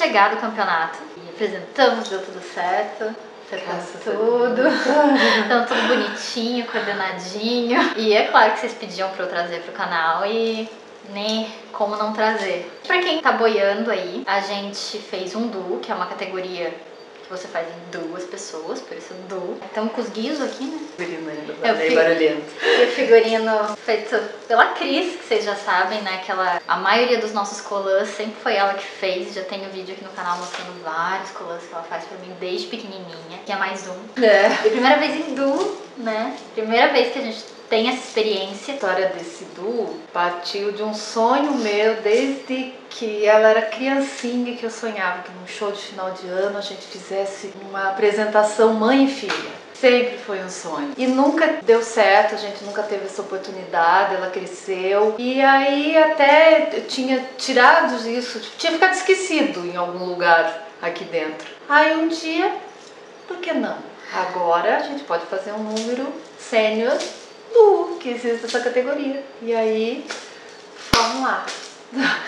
ligar do campeonato. E apresentamos, deu tudo certo. Acertamos tudo. então tudo bonitinho, coordenadinho. E é claro que vocês pediam pra eu trazer pro canal e nem como não trazer. Pra quem tá boiando aí, a gente fez um duo, que é uma categoria você faz em duas pessoas, por isso duo. Estamos com os guizos aqui, né? Figurino ainda, É o fi- barulhento. E o figurino feito pela Cris, que vocês já sabem, né? Que ela, a maioria dos nossos colãs sempre foi ela que fez. Já tenho vídeo aqui no canal mostrando vários colãs que ela faz pra mim desde pequenininha. Que é mais um. É. E primeira vez em duo, né? Primeira vez que a gente tem essa experiência. A história desse duo partiu de um sonho meu desde que ela era criancinha que eu sonhava que num show de final de ano a gente fizesse uma apresentação mãe e filha. Sempre foi um sonho. E nunca deu certo, a gente nunca teve essa oportunidade, ela cresceu. E aí até eu tinha tirado isso, tinha ficado esquecido em algum lugar aqui dentro. Aí um dia, por que não? Agora a gente pode fazer um número sênior do que existe essa categoria. E aí, vamos lá.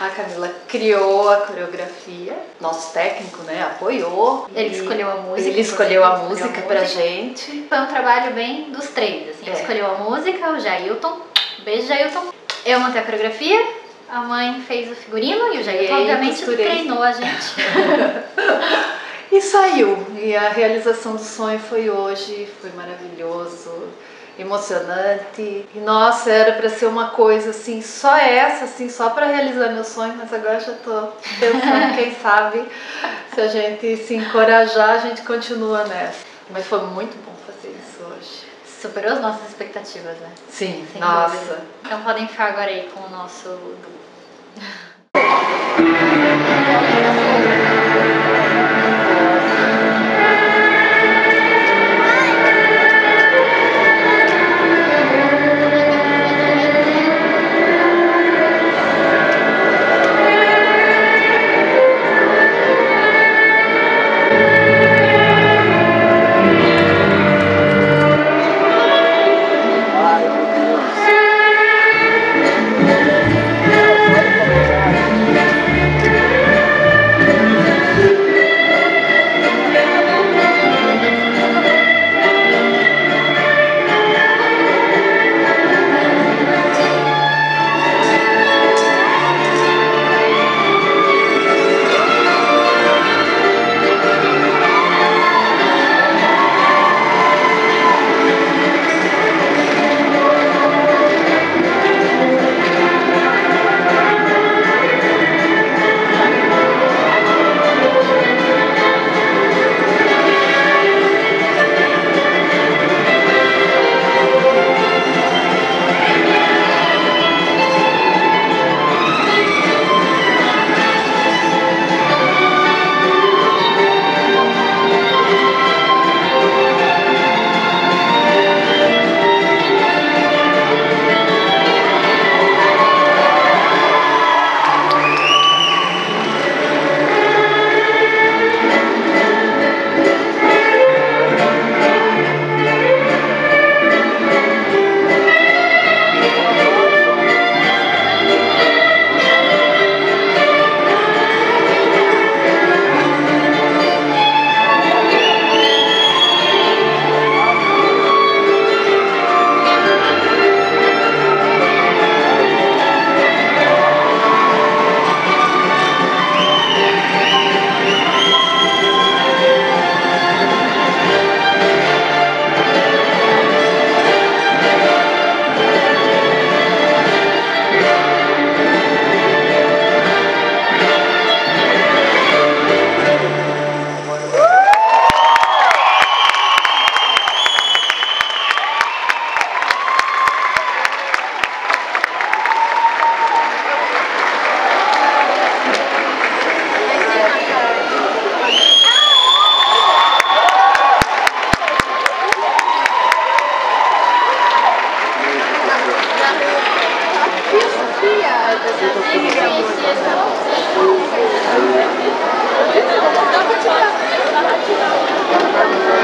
A Camila criou a coreografia, nosso técnico, né, apoiou. Ele E escolheu a música. Ele escolheu a inclusive, música escolheu a pra música. gente. Foi um trabalho bem dos três, assim. Ele É. escolheu a música, o Jailton. Beijo, Jailton. Eu montei a coreografia, a mãe fez o figurino e o Jailton, aí, obviamente, costurei. treinou a gente. E saiu. E a realização do sonho foi hoje, foi maravilhoso, emocionante. E nossa, era pra ser uma coisa assim, só essa, assim, só pra realizar meu sonho, mas agora já tô pensando, quem sabe, se a gente se encorajar, a gente continua nessa. Mas foi muito bom fazer isso hoje. Superou as nossas expectativas, né? Sim, Sem nossa. dúvida. Então podem ficar agora aí com o nosso duo. Oui, il y a des gens qui ont